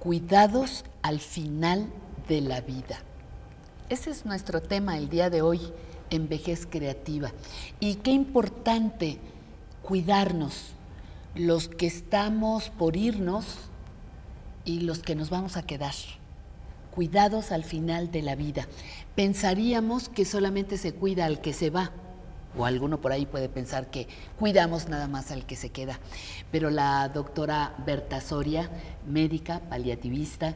cuidados al final de la vida. Ese es nuestro tema el día de hoy en Vejez Creativa. Y qué importante cuidarnos, los que estamos por irnos y los que nos vamos a quedar. Cuidados al final de la vida. Pensaríamos que solamente se cuida al que se va, o alguno por ahí puede pensar que cuidamos nada más al que se queda. Pero la doctora Berta Soria, médica, paliativista,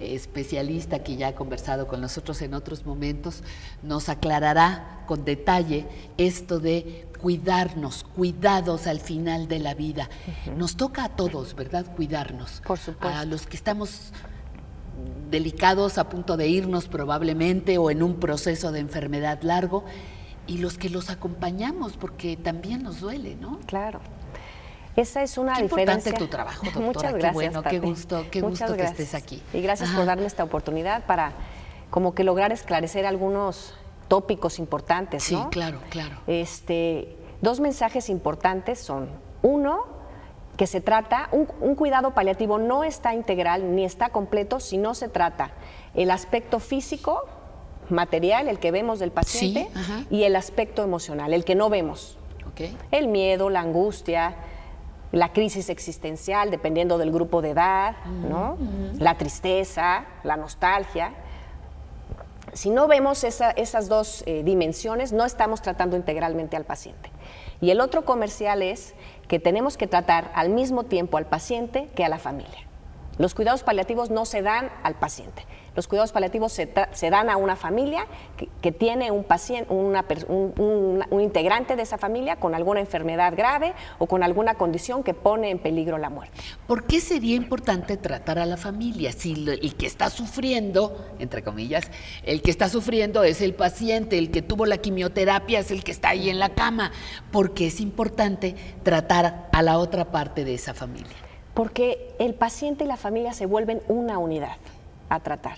especialista que ya ha conversado con nosotros en otros momentos, nos aclarará con detalle esto de cuidarnos, cuidados al final de la vida. Nos toca a todos, ¿verdad? Cuidarnos. Por supuesto. A los que estamos delicados a punto de irnos probablemente o en un proceso de enfermedad largo y los que los acompañamos porque también nos duele, ¿no? Claro. Esa es una qué diferencia. importante tu trabajo, doctora. Muchas Qué gracias. bueno, qué gusto, qué Muchas gusto que estés aquí. Y gracias Ajá. por darme esta oportunidad para como que lograr esclarecer algunos tópicos importantes, Sí, ¿no? claro, claro. Este, dos mensajes importantes son, uno, que se trata, un, un cuidado paliativo no está integral ni está completo si no se trata el aspecto físico, material, el que vemos del paciente, y el aspecto emocional, el que no vemos. El miedo, la angustia, la crisis existencial, dependiendo del grupo de edad, ¿no? La tristeza, la nostalgia. Si no vemos esa- esas dos eh, dimensiones, no estamos tratando integralmente al paciente. Y el otro comercial es que tenemos que tratar al mismo tiempo al paciente que a la familia. Los cuidados paliativos no se dan al paciente. Los cuidados paliativos se, dan a una familia que, tiene un, paciente, un, integrante de esa familia con alguna enfermedad grave o con alguna condición que pone en peligro la muerte. ¿Por qué sería importante tratar a la familia? Si el que está sufriendo, entre comillas, el que está sufriendo es el paciente, el que tuvo la quimioterapia es el que está ahí en la cama, porque es importante tratar a la otra parte de esa familia. Porque el paciente y la familia se vuelven una unidad a tratar.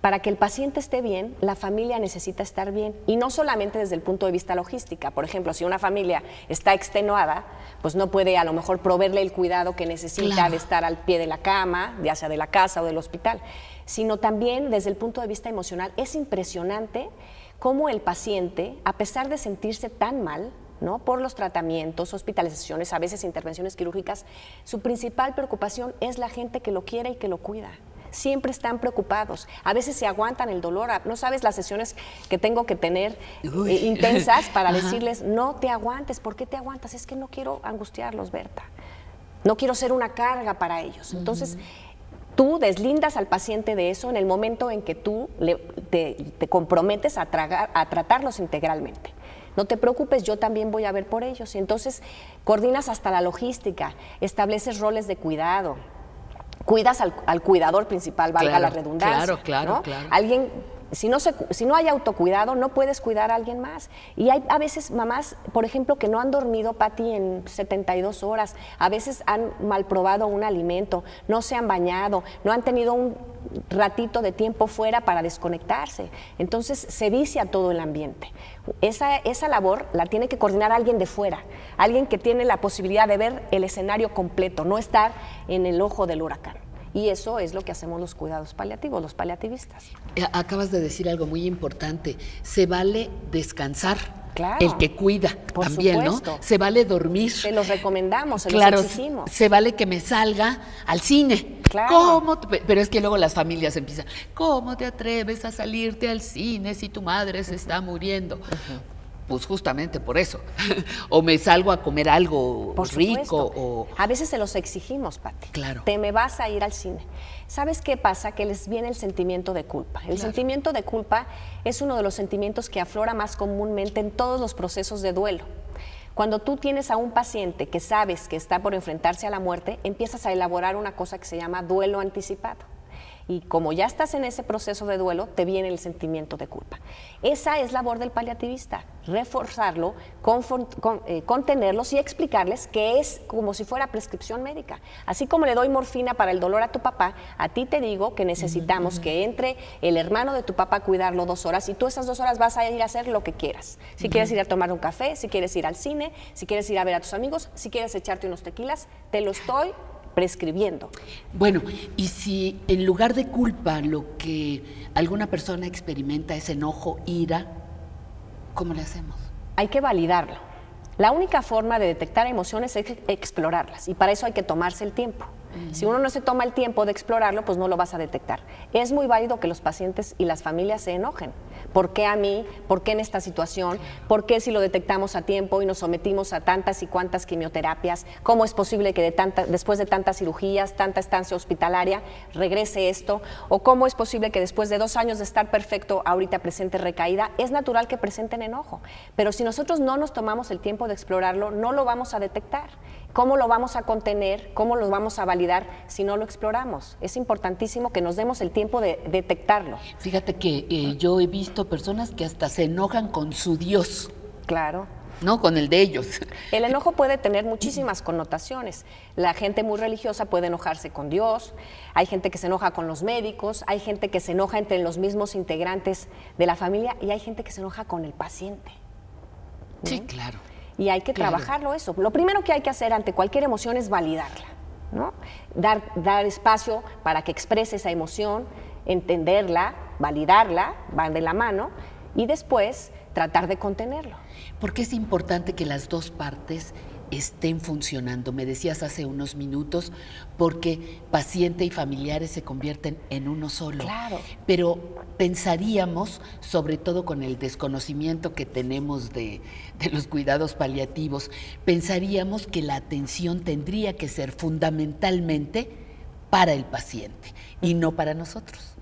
Para que el paciente esté bien, la familia necesita estar bien. Y no solamente desde el punto de vista logística. Por ejemplo, si una familia está extenuada, pues no puede a lo mejor proveerle el cuidado que necesita Claro. de estar al pie de la cama, ya sea de la casa o del hospital. Sino también desde el punto de vista emocional. Es impresionante cómo el paciente, a pesar de sentirse tan mal, ¿no? por los tratamientos, hospitalizaciones, a veces intervenciones quirúrgicas, su principal preocupación es la gente que lo quiere y que lo cuida. Siempre están preocupados. A veces se aguantan el dolor. A- No sabes las sesiones que tengo que tener Uy. eh, intensas para decirles, no te aguantes. ¿Por qué te aguantas? Es que no quiero angustiarlos, Berta. No quiero ser una carga para ellos. Entonces, tú deslindas al paciente de eso en el momento en que tú le- te, te comprometes a, tragar- a tratarlos integralmente. No te preocupes, yo también voy a ver por ellos. Y entonces coordinas hasta la logística, estableces roles de cuidado, cuidas al, al cuidador principal, valga Claro, la redundancia. claro, claro, ¿no? claro. Alguien, si no, se si no hay autocuidado, no puedes cuidar a alguien más. Y hay a veces mamás, por ejemplo, que no han dormido, Pati, en 72 horas. A veces han mal probado un alimento, no se han bañado, no han tenido un ratito de tiempo fuera para desconectarse. Entonces se vicia todo el ambiente. Esa, esa labor la tiene que coordinar alguien de fuera, alguien que tiene la posibilidad de ver el escenario completo, no estar en el ojo del huracán. Y eso es lo que hacemos los cuidados paliativos, los paliativistas. Eh, Acabas de decir algo muy importante. Se vale descansar. Claro. El que cuida Por también, supuesto. ¿no? Se vale dormir. Se los recomendamos, se claro, los exigimos. se vale que me salga al cine. Claro. ¿Cómo te- Pero es que luego las familias empiezan, ¿cómo te atreves a salirte al cine si tu madre se está muriendo? Pues justamente por eso. o me salgo a comer algo Por rico o A veces se los exigimos, Pati. Claro. Te me vas a ir al cine. ¿Sabes qué pasa? Que les viene el sentimiento de culpa. El Claro. sentimiento de culpa es uno de los sentimientos que aflora más comúnmente en todos los procesos de duelo. Cuando tú tienes a un paciente que sabes que está por enfrentarse a la muerte, empiezas a elaborar una cosa que se llama duelo anticipado. Y como ya estás en ese proceso de duelo, te viene el sentimiento de culpa. Esa es labor del paliativista, reforzarlo, con- eh, contenerlos y explicarles que es como si fuera prescripción médica. Así como le doy morfina para el dolor a tu papá, a ti te digo que necesitamos que entre el hermano de tu papá a cuidarlo dos horas y tú esas dos horas vas a ir a hacer lo que quieras. Si quieres ir a tomar un café, si quieres ir al cine, si quieres ir a ver a tus amigos, si quieres echarte unos tequilas, te lo estoy prescribiendo. Bueno, y si en lugar de culpa lo que alguna persona experimenta es enojo, ira, ¿cómo le hacemos? Hay que validarlo. La única forma de detectar emociones es explorarlas y para eso hay que tomarse el tiempo. Si uno no se toma el tiempo de explorarlo, pues no lo vas a detectar. Es muy válido que los pacientes y las familias se enojen. ¿Por qué a mí? ¿Por qué en esta situación? ¿Por qué si lo detectamos a tiempo y nos sometimos a tantas y cuantas quimioterapias? ¿Cómo es posible que después de tantas cirugías, tanta estancia hospitalaria, regrese esto? ¿O cómo es posible que después de dos años de estar perfecto, ahorita presente recaída? Es natural que presenten enojo. Pero si nosotros no nos tomamos el tiempo de explorarlo, no lo vamos a detectar. ¿Cómo lo vamos a contener? ¿Cómo lo vamos a validar si no lo exploramos? Es importantísimo que nos demos el tiempo de detectarlo. Fíjate que eh, yo he visto personas que hasta se enojan con su Dios. Claro. No, con el de ellos. El enojo puede tener muchísimas connotaciones. La gente muy religiosa puede enojarse con Dios, hay gente que se enoja con los médicos, hay gente que se enoja entre los mismos integrantes de la familia y hay gente que se enoja con el paciente. Sí, claro y hay que trabajarlo eso. Lo primero que hay que hacer ante cualquier emoción es validarla, ¿no? Dar, dar espacio para que exprese esa emoción, entenderla, validarla, van de la mano, y después tratar de contenerlo. Porque es importante que las dos partes estén funcionando. Me decías hace unos minutos, porque paciente y familiares se convierten en uno solo. Claro. Pero pensaríamos, sobre todo con el desconocimiento que tenemos de, los cuidados paliativos, pensaríamos que la atención tendría que ser fundamentalmente para el paciente y no para nosotros,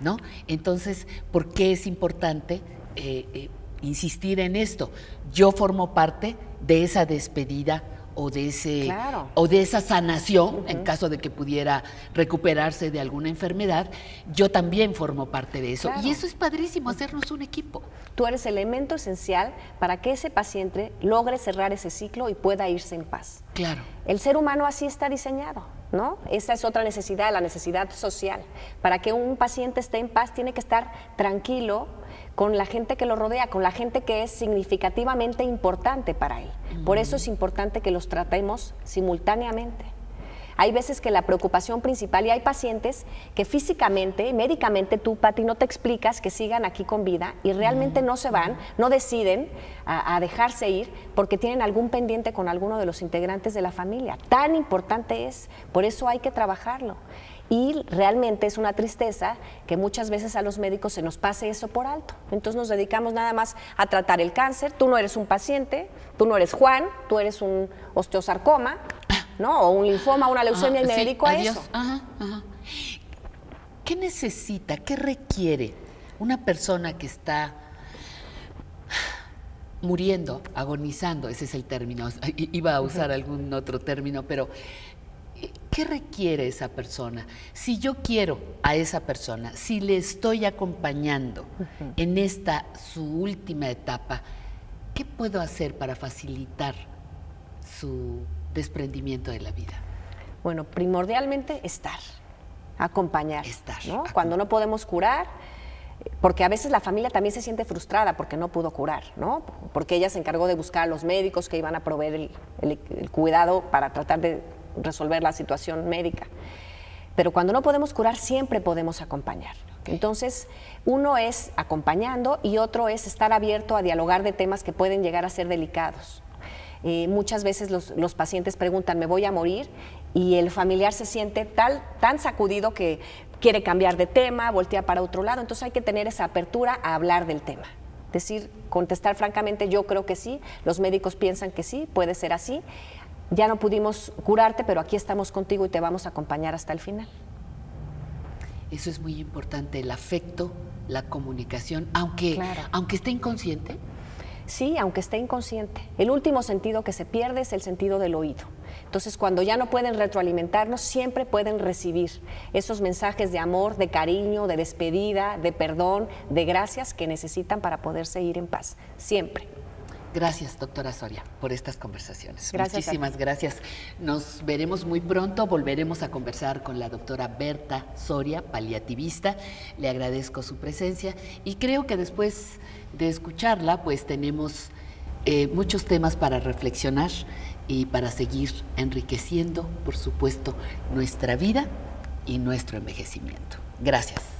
¿no? Entonces, ¿por qué es importante eh, eh, insistir en esto? Yo formo parte de esa despedida o de, ese, o de esa sanación, en caso de que pudiera recuperarse de alguna enfermedad, yo también formo parte de eso. Y eso es padrísimo, hacernos un equipo. Tú eres elemento esencial para que ese paciente logre cerrar ese ciclo y pueda irse en paz. Claro. El ser humano así está diseñado, ¿no? Esa es otra necesidad, la necesidad social. Para que un paciente esté en paz tiene que estar tranquilo, con la gente que lo rodea, con la gente que es significativamente importante para él. Por eso es importante que los tratemos simultáneamente. Hay veces que la preocupación principal, y hay pacientes que físicamente, médicamente, tú, Pati, no te explicas que sigan aquí con vida y realmente no se van, no deciden a, a, dejarse ir porque tienen algún pendiente con alguno de los integrantes de la familia. Tan importante es, por eso hay que trabajarlo. Y realmente es una tristeza que muchas veces a los médicos se nos pase eso por alto. Entonces nos dedicamos nada más a tratar el cáncer. Tú no eres un paciente, tú no eres Juan, tú eres un osteosarcoma, ¿no? O un linfoma, una leucemia, y me dedico a eso. ¿Qué necesita, qué requiere una persona que está muriendo, agonizando, ese es el término, iba a usar algún otro término, pero ¿Qué requiere esa persona? Si yo quiero a esa persona, si le estoy acompañando en esta su última etapa, ¿qué puedo hacer para facilitar su desprendimiento de la vida? Bueno, primordialmente estar, acompañar. Estar. Cuando no podemos curar, porque a veces la familia también se siente frustrada porque no pudo curar, ¿no? Porque ella se encargó de buscar a los médicos que iban a proveer el cuidado para tratar de resolver la situación médica. Pero cuando no podemos curar, siempre podemos acompañar. Entonces, uno es acompañando y otro es estar abierto a dialogar de temas que pueden llegar a ser delicados. Eh, muchas veces los, pacientes preguntan, ¿me voy a morir? Y el familiar se siente tal, tan sacudido que quiere cambiar de tema, voltea para otro lado. Entonces hay que tener esa apertura a hablar del tema. Decir, contestar francamente, yo creo que sí, los médicos piensan que sí, puede ser así ya no pudimos curarte, pero aquí estamos contigo y te vamos a acompañar hasta el final. Eso es muy importante, el afecto, la comunicación, aunque, aunque esté inconsciente. Sí, aunque esté inconsciente. El último sentido que se pierde es el sentido del oído. Entonces, cuando ya no pueden retroalimentarnos, siempre pueden recibir esos mensajes de amor, de cariño, de despedida, de perdón, de gracias que necesitan para poder seguir en paz. Siempre. Gracias, doctora Soria, por estas conversaciones. Muchísimas gracias. Nos veremos muy pronto. Volveremos a conversar con la doctora Berta Soria, paliativista. Le agradezco su presencia y creo que después de escucharla, pues tenemos eh, muchos temas para reflexionar y para seguir enriqueciendo, por supuesto, nuestra vida y nuestro envejecimiento. Gracias.